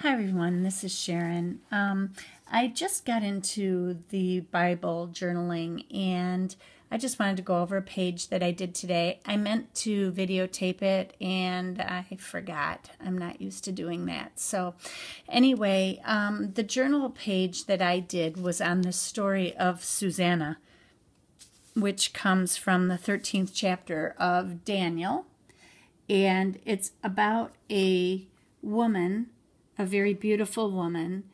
Hi, everyone. This is Sharon. Um, I just got into the Bible journaling and I just wanted to go over a page that I did today. I meant to videotape it and I forgot. I'm not used to doing that. So, anyway, um, the journal page that I did was on the story of Susanna, which comes from the 13th chapter of Daniel. And it's about a woman a very beautiful woman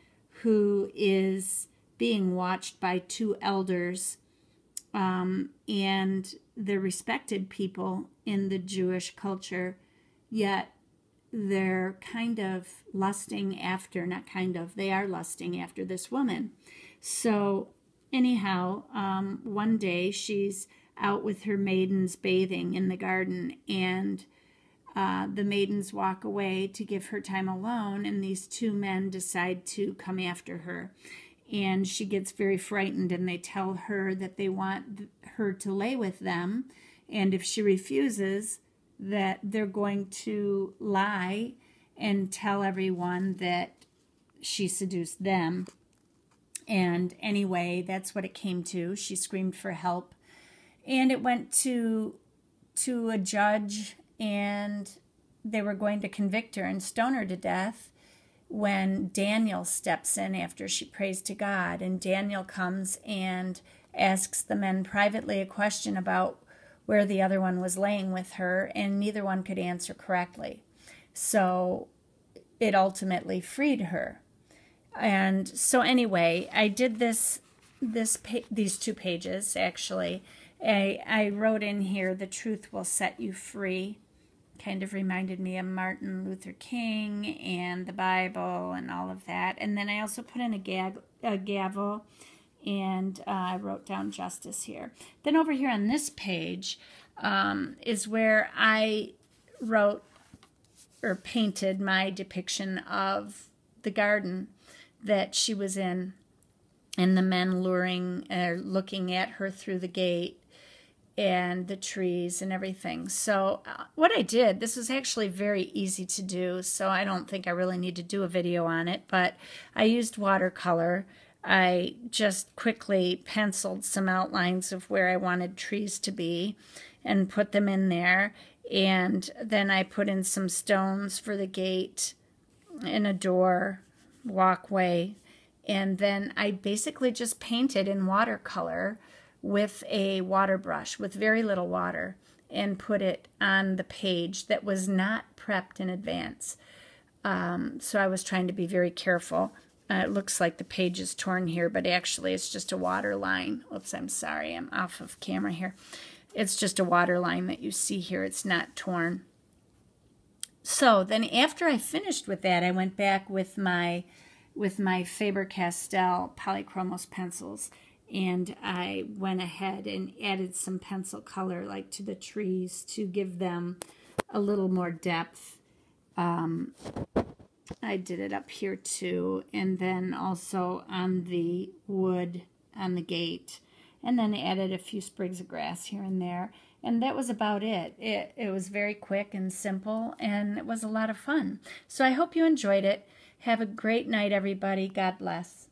who is being watched by two elders um, and they're respected people in the Jewish culture, yet they're kind of lusting after, not kind of, they are lusting after this woman. So, anyhow, um, one day she's out with her maidens bathing in the garden and uh, the maidens walk away to give her time alone, and these two men decide to come after her. And she gets very frightened, and they tell her that they want her to lay with them. And if she refuses, that they're going to lie and tell everyone that she seduced them. And anyway, that's what it came to. She screamed for help. And it went to to a judge and they were going to convict her and stone her to death when Daniel steps in after she prays to God. And Daniel comes and asks the men privately a question about where the other one was laying with her, and neither one could answer correctly. So it ultimately freed her. And so anyway, I did this this these two pages actually. I, I wrote in here the truth will set you free kind of reminded me of Martin Luther King and the Bible and all of that. And then I also put in a, gag, a gavel and uh, I wrote down justice here. Then over here on this page um, is where I wrote or painted my depiction of the garden that she was in and the men luring or looking at her through the gate and the trees and everything. So uh, what I did, this was actually very easy to do, so I don't think I really need to do a video on it, but I used watercolor. I just quickly penciled some outlines of where I wanted trees to be and put them in there. And then I put in some stones for the gate and a door, walkway. And then I basically just painted in watercolor with a water brush with very little water and put it on the page that was not prepped in advance. Um, so I was trying to be very careful. Uh, it looks like the page is torn here, but actually it's just a water line. Oops, I'm sorry, I'm off of camera here. It's just a water line that you see here. It's not torn. So then after I finished with that, I went back with my with my Faber-Castell Polychromos pencils and I went ahead and added some pencil color like to the trees to give them a little more depth. Um, I did it up here too and then also on the wood on the gate and then added a few sprigs of grass here and there and that was about it. It, it was very quick and simple and it was a lot of fun. So I hope you enjoyed it. Have a great night everybody. God bless.